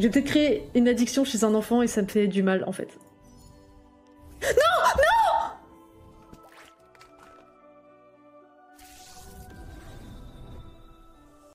J'ai peut-être créé une addiction chez un enfant et ça me fait du mal en fait. Non Non